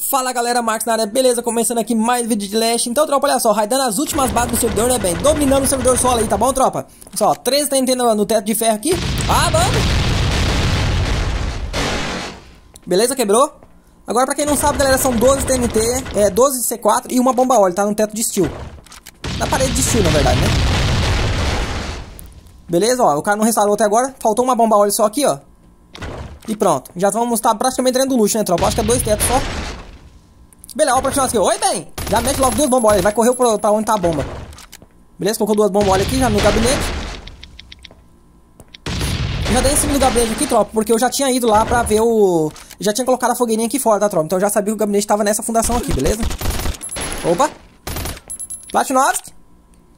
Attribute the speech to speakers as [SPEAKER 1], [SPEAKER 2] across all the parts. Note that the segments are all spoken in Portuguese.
[SPEAKER 1] Fala galera, Marcos na área, beleza? Começando aqui mais vídeo de Last. Então, tropa, olha só, raidando as últimas bases do servidor, né, bem? Dominando o servidor solo aí, tá bom, tropa? Só, 13 TNT no, no teto de ferro aqui. Ah, mano! Beleza, quebrou? Agora, pra quem não sabe, galera, são 12 TNT, é, 12 C4 e uma bomba óleo, tá? No teto de steel. Na parede de steel, na verdade, né? Beleza, ó, o cara não restaurou até agora. Faltou uma bomba óleo só aqui, ó. E pronto. Já vamos estar praticamente dentro do luxo, né, tropa? Acho que é dois tetos só. Beleza, ó, aqui. Oi, bem. Já mete logo duas bombas. Vai correr pra, pra onde tá a bomba. Beleza, colocou duas bombas aqui já no gabinete. Já dei em cima do gabinete aqui, tropa, porque eu já tinha ido lá pra ver o... Já tinha colocado a fogueirinha aqui fora, tá, tropa? Então eu já sabia que o gabinete tava nessa fundação aqui, beleza? Opa! Platinovski!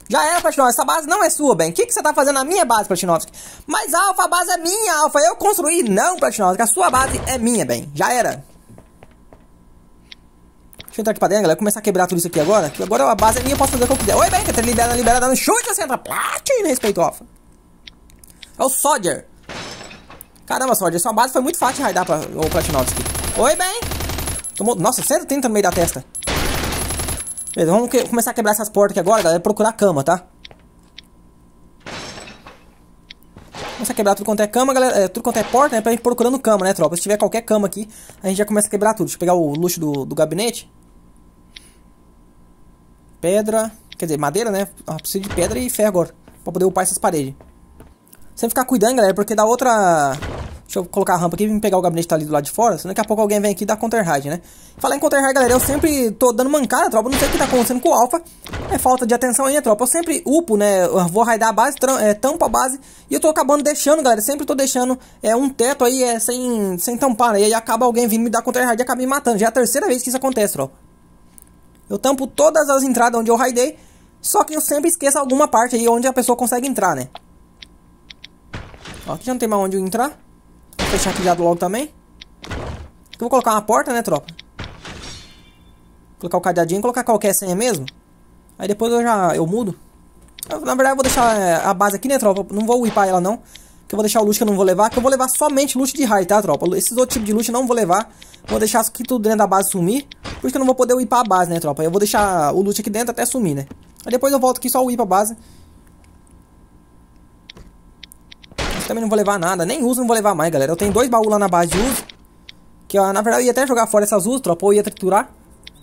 [SPEAKER 1] Já era, Platinovski. Essa base não é sua, bem. O que, que você tá fazendo na minha base, Platinovski? Mas, Alfa, a base é minha, Alfa. Eu construí. Não, Platinovski. A sua base é minha, bem. Já era. Deixa eu entrar aqui pra dentro, galera. Começar a quebrar tudo isso aqui agora. Que agora a base é minha, eu posso fazer o que eu quiser. Oi, que tá liberada, liberada no chute, você entra. Platina, respeito, Alfa. É o Soldier. Caramba, Soldier, sua base foi muito fácil de raidar pra, o Platinovski. Oi, bem. Tomou, nossa, 130 no meio da testa. Beleza, vamos que, começar a quebrar essas portas aqui agora, galera. Procurar cama, tá? Começar a quebrar tudo quanto é cama, galera. É, tudo quanto é porta, né? Pra gente procurando cama, né, tropa? Se tiver qualquer cama aqui, a gente já começa a quebrar tudo. Deixa eu pegar o luxo do, do gabinete. Pedra. Quer dizer, madeira, né? Preciso de pedra e ferro agora. Pra poder upar essas paredes. Sempre ficar cuidando, galera, porque da outra... Deixa eu colocar a rampa aqui e pegar o gabinete que tá ali do lado de fora. Senão daqui a pouco alguém vem aqui e dá counter raid, né? Falar em counter raid, galera, eu sempre tô dando mancada, tropa. Não sei o que tá acontecendo com o Alpha. É falta de atenção aí, né, tropa? Eu sempre upo, né? Eu vou raidar a base, é, tampo a base. E eu tô acabando deixando, galera. Sempre tô deixando é, um teto aí é, sem, sem tampar, né? E aí acaba alguém vindo me dar counter raid e acaba me matando. Já é a terceira vez que isso acontece, tropa. Eu tampo todas as entradas onde eu raidei. Só que eu sempre esqueço alguma parte aí onde a pessoa consegue entrar, né? Ó, aqui já não tem mais onde entrar. Vou fechar aqui já logo também. Eu vou colocar uma porta, né, tropa? Colocar o cadeadinho, colocar qualquer senha mesmo. Aí depois eu já eu mudo. Eu, na verdade eu vou deixar é, a base aqui, né, tropa? Não vou upar ela não. Que eu vou deixar o luxo que eu não vou levar. Que eu vou levar somente luxo de raid, tá, tropa? Esses outros tipos de luxo eu não vou levar. Vou deixar aqui tudo dentro da base sumir. Por isso que eu não vou poder upar a base, né, tropa? Eu vou deixar o loot aqui dentro até sumir, né? Aí depois eu volto aqui só o a base. também não vou levar nada. Nem uso, não vou levar mais, galera. Eu tenho dois baús lá na base de uso. Que, ó, na verdade, eu ia até jogar fora essas usos, tropa. Ou ia triturar.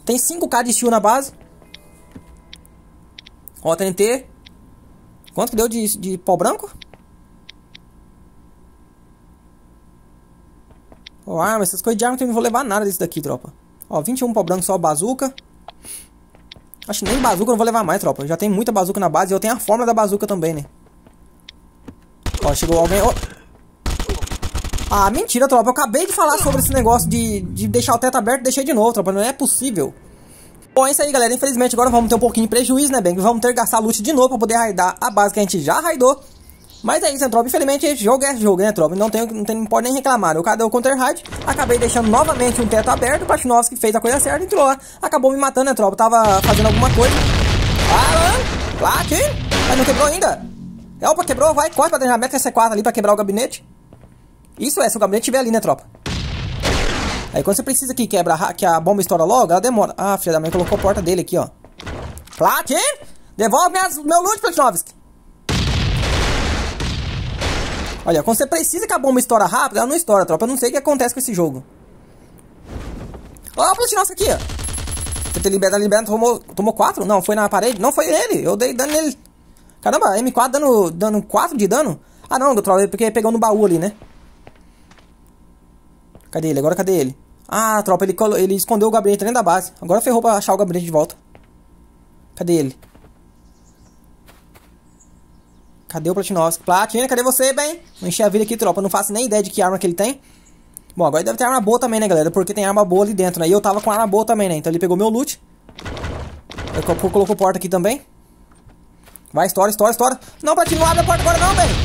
[SPEAKER 1] Tem 5k de steel na base. Ó, TNT. Quanto que deu de, de pau branco? Ó, arma, essas coisas de arma eu não vou levar nada desse daqui, tropa. Ó, 21 pau branco só, bazuca. Acho que nem bazuca eu não vou levar mais, tropa. Já tem muita bazuca na base e eu tenho a forma da bazuca também, né? Ó, chegou alguém. Ah, mentira, tropa. Eu acabei de falar sobre esse negócio de, de deixar o teto aberto e deixei de novo, tropa. Não é possível. Bom, é isso aí, galera. Infelizmente, agora vamos ter um pouquinho de prejuízo, né, bem? Vamos ter que gastar loot de novo pra poder raidar a base que a gente já raidou. Mas é isso, tropa? Infelizmente, jogo é jogo, né, tropa? Não, tem, não, tem, não pode nem reclamar. Eu cadê o counter raid? Acabei deixando novamente um teto aberto. O Pachinovski fez a coisa certa, entrou lá. Acabou me matando, tropa? Tava fazendo alguma coisa. Ah, lá. Mas não quebrou ainda. É, opa, quebrou, vai, corre pra mete essa C4 ali pra quebrar o gabinete. Isso é, se o gabinete estiver ali, né, tropa? Aí quando você precisa que quebra, que a bomba estoura logo, ela demora. Ah, filha da mãe, colocou a porta dele aqui, ó. Platin! Devolve minhas, meu loot, Platinovski! Olha, quando você precisa que a bomba estoura rápido, ela não estoura, tropa. Eu não sei o que acontece com esse jogo. Ó, o Platinovski aqui, ó. Você ter liberado, liberado, tomou, tomou 4? Não, foi na parede? Não, foi ele. Eu dei dano nele. Caramba, M4 dando, dando 4 de dano? Ah não, doutor, é porque pegou no baú ali, né? Cadê ele? Agora cadê ele? Ah, tropa, ele, ele escondeu o gabinete dentro da base. Agora ferrou pra achar o gabinete de volta. Cadê ele? Cadê o Platinovski? Platina, cadê você, bem? Vou encher a vida aqui, tropa. Não faço nem ideia de que arma que ele tem. Bom, agora deve ter arma boa também, né, galera? Porque tem arma boa ali dentro, né? E eu tava com arma boa também, né? Então ele pegou meu loot. Ele colocou porta aqui também. Vai, estoura, estoura, estoura. Não, pra ti, não abre a porta agora não, velho.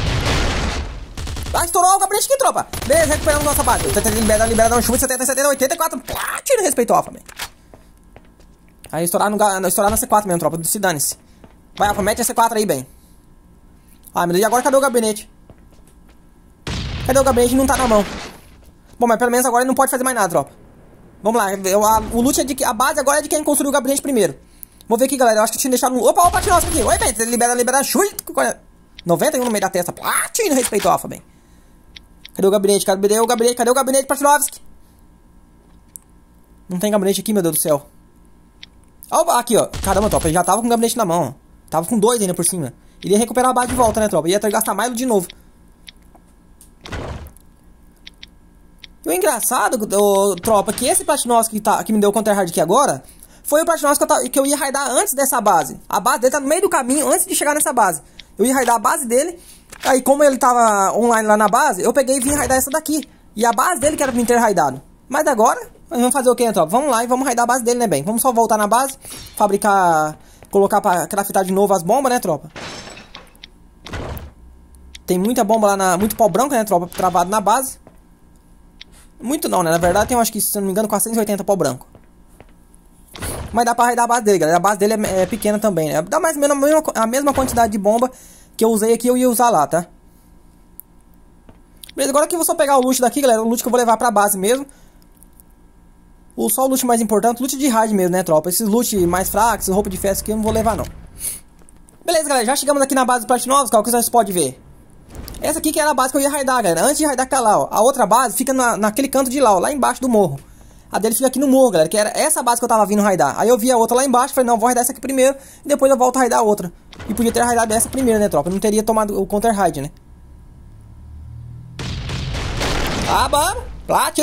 [SPEAKER 1] Ah, estourou o gabinete aqui, tropa. Beleza, recuperamos nossa base. Libera, libera, dá um chute, 70, 70, 84. Plá, tira respeito, Alfa, velho. Aí estourar, no, estourar na C4 mesmo, tropa. Se dane-se. Vai, Alfa, mete a C4 aí, bem. Ah, meu Deus, e agora cadê o gabinete? Cadê o gabinete? Não tá na mão. Bom, mas pelo menos agora ele não pode fazer mais nada, tropa. Vamos lá, eu, a, o loot é de a base agora é de quem construiu o gabinete primeiro. Vamos ver aqui, galera. Eu acho que tinha deixado um. Opa, opa, Platinowski aqui. Oi, bem, libera, libera. Chui. 91 no meio da testa. Platino, respeito alfa, bem. Cadê o gabinete? Cadê o gabinete? Cadê o gabinete, Platinovski? Não tem gabinete aqui, meu Deus do céu. Aqui, ó. Caramba, tropa. Ele já tava com o gabinete na mão. Tava com dois ainda por cima. Ele ia recuperar a base de volta, né, tropa? Ia ter que gastar mais de novo. E o engraçado, o, tropa, que esse Platinovski que, tá, que me deu o Counter Hard aqui agora foi o Platinovski que, eu, que eu ia raidar antes dessa base. A base dele tá no meio do caminho antes de chegar nessa base. Eu ia raidar a base dele. Aí, como ele tava online lá na base, eu peguei e vim raidar essa daqui. E a base dele que era pra mim ter raidado. Mas agora, vamos fazer o que, tropa? Vamos lá e vamos raidar a base dele, né, bem? Vamos só voltar na base, fabricar, colocar pra craftar de novo as bombas, né, tropa? Tem muita bomba lá na... Muito pau branco, né, tropa? Travado na base. Muito não, né? Na verdade tem, acho que, se não me engano, 480 pau branco. Mas dá pra raidar a base dele, galera. A base dele é, é pequena também, né? Dá mais ou menos a mesma, a mesma quantidade de bomba que eu usei aqui, eu ia usar lá, tá? Beleza, agora que eu vou só pegar o loot daqui, galera. O loot que eu vou levar pra base mesmo. O, só o loot mais importante, loot de hard mesmo, né, tropa? Esses loot mais fracos, roupa de festa aqui eu não vou levar, não. Beleza, galera. Já chegamos aqui na base do Platinovos, o que vocês podem ver. Essa aqui que era a base que eu ia raidar, galera. Antes de raidar aquela lá, ó. A outra base fica na, naquele canto de lá, ó. Lá embaixo do morro. A dele fica aqui no morro, galera. Que era essa base que eu tava vindo raidar. Aí eu vi a outra lá embaixo. Falei, não, vou raidar essa aqui primeiro. E depois eu volto a raidar a outra. E podia ter raidado essa primeiro, né, tropa? Eu não teria tomado o counter raid, né? Ah, vamos. Platin.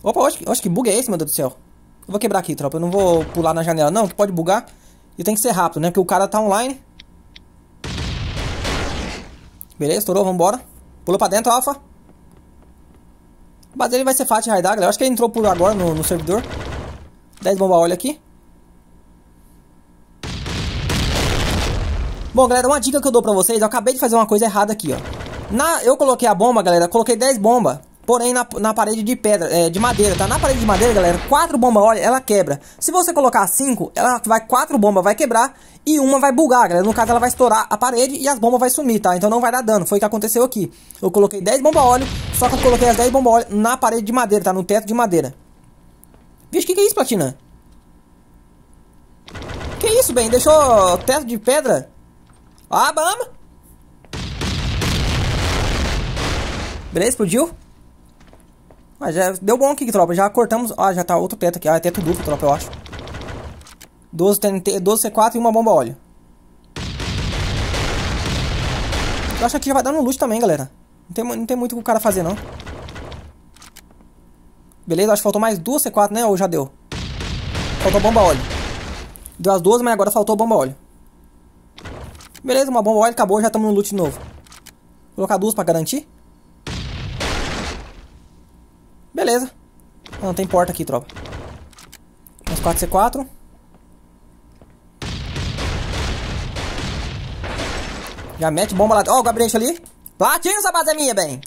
[SPEAKER 1] Opa, acho, acho que bug é esse, meu Deus do céu. Eu vou quebrar aqui, tropa. Eu não vou pular na janela, não. Que pode bugar. E tem que ser rápido, né? Porque o cara tá online. Beleza, estourou, vambora. Pulou pra dentro, Alpha. Mas ele vai ser de raidar, galera. Acho que ele entrou por agora no, no servidor. 10 bomba óleo aqui. Bom, galera, uma dica que eu dou pra vocês. Eu acabei de fazer uma coisa errada aqui, ó. Na, eu coloquei a bomba, galera. Coloquei 10 bombas. Porém, na, na parede de pedra, é, de madeira, tá? Na parede de madeira, galera, quatro bombas, olha, ela quebra. Se você colocar cinco, ela vai, quatro bombas vai quebrar e uma vai bugar, galera. No caso, ela vai estourar a parede e as bombas vai sumir, tá? Então não vai dar dano. Foi o que aconteceu aqui. Eu coloquei 10 bombas óleo, só que eu coloquei as 10 bombas óleo na parede de madeira, tá? No teto de madeira. Vixe, que que é isso, Platina? Que isso, bem? Deixou teto de pedra? Ah, bamba! Beleza, explodiu? Ah, já deu bom aqui, tropa. Já cortamos. Ah, já tá outro teto aqui. Ah, é teto duplo, tropa, eu acho. 12, TNT, 12 C4 e uma bomba óleo. Eu acho que já vai dar no loot também, galera. Não tem, não tem muito o cara fazer, não. Beleza, acho que faltou mais duas C4, né? Ou já deu? Faltou bomba óleo. Deu as duas, mas agora faltou bomba óleo. Beleza, uma bomba óleo acabou, já estamos no loot de novo. Vou colocar duas pra garantir. Beleza. Não, tem porta aqui, tropa. Mais 4C4. Já mete bomba lá. Ó, oh, o gabinete ali. Platina essa base é minha, bem.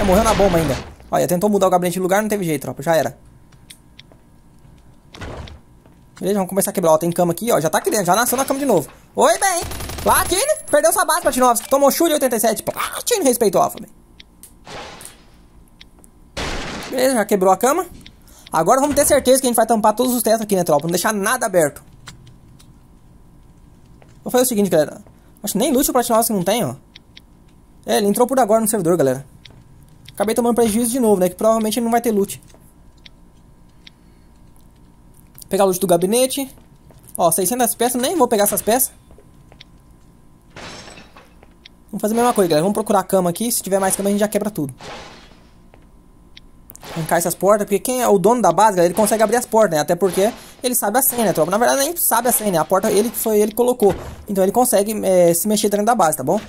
[SPEAKER 1] É, morreu na bomba ainda. Olha, tentou mudar o gabinete de lugar, não teve jeito, tropa. Já era. Beleza, vamos começar a quebrar. Ó, tem cama aqui, ó. Já tá aqui dentro, já nasceu na cama de novo. Oi, bem. Platina. Perdeu sua base, Platinovski. Tomou chute 87. Platina, respeito alfa, bem. Beleza, já quebrou a cama. Agora vamos ter certeza que a gente vai tampar todos os tetos aqui, né, tropa? Não deixar nada aberto. Vou fazer o seguinte, galera. Acho que nem loot o Platinovski não tem, ó. É, ele entrou por agora no servidor, galera. Acabei tomando prejuízo de novo, né? Que provavelmente ele não vai ter loot. Vou pegar o loot do gabinete. Ó, 600 peças. Nem vou pegar essas peças. Vamos fazer a mesma coisa, galera. Vamos procurar a cama aqui. Se tiver mais cama, a gente já quebra tudo arrancar essas portas, porque quem é o dono da base, ele consegue abrir as portas, né? Até porque ele sabe a senha, né, tropa? Na verdade, nem sabe a senha, né? A porta ele foi ele colocou. Então ele consegue é, se mexer dentro da base, tá bom?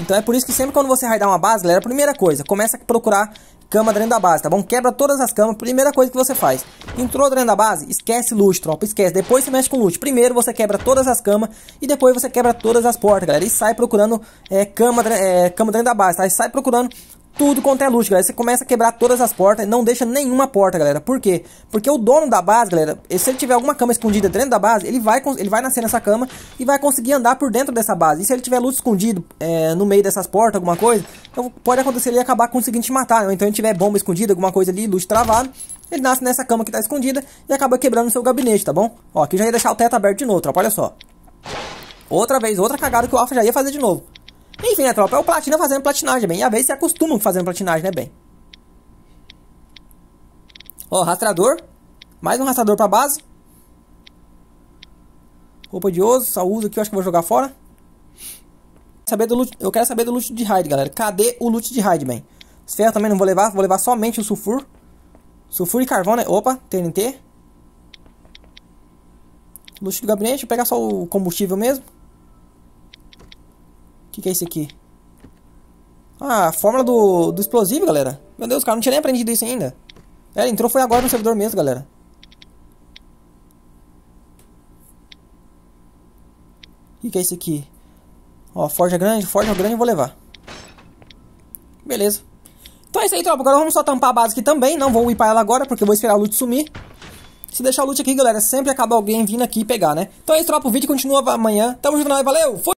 [SPEAKER 1] Então é por isso que sempre quando você raidar uma base, galera, a primeira coisa, começa a procurar cama dentro da base, tá bom? Quebra todas as camas, primeira coisa que você faz. Entrou dentro da base, esquece loot, tropa, esquece. Depois você mexe com loot. Primeiro você quebra todas as camas e depois você quebra todas as portas, galera. E sai procurando é, cama, é, cama dentro da base, tá? E sai procurando tudo quanto é loot, galera. Você começa a quebrar todas as portas, não deixa nenhuma porta, galera. Por quê? Porque o dono da base, galera, se ele tiver alguma cama escondida dentro da base, ele vai, ele vai nascer nessa cama e vai conseguir andar por dentro dessa base. E se ele tiver loot escondido é, no meio dessas portas, alguma coisa, então pode acontecer ele acabar conseguindo te matar. Ou então ele tiver bomba escondida, alguma coisa ali, loot travado, ele nasce nessa cama que tá escondida e acaba quebrando o seu gabinete, tá bom? Ó, aqui já ia deixar o teto aberto de novo, tropa, olha só. Outra vez, outra cagada que o Alpha já ia fazer de novo. Enfim, né, tropa? É o Platina fazendo platinagem, bem. E a vez se acostumam fazendo platinagem, né, bem? Ó, rastreador. Mais um rastreador pra base. Roupa de osso, só uso aqui, eu acho que vou jogar fora. Saber do loot, eu quero saber do loot de raid, galera. Cadê o loot de raid, bem? Esfera também não vou levar, vou levar somente o sulfur. Sulfur e carvão, né? Opa, TNT. Loot do gabinete, vou pegar só o combustível mesmo que, que é isso aqui? Ah, a fórmula do, do explosivo, galera. Meu Deus, cara, não tinha nem aprendido isso ainda. É, entrou foi agora no servidor mesmo, galera. O que, que é isso aqui? Ó, forja grande, forja grande eu vou levar. Beleza. Então é isso aí, tropa. Agora vamos só tampar a base aqui também. Não vou upar ela agora, porque eu vou esperar o loot sumir. Se deixar o loot aqui, galera, sempre acaba alguém vindo aqui pegar, né? Então é isso, tropa. O vídeo continua amanhã. Tamo junto, valeu! Fui!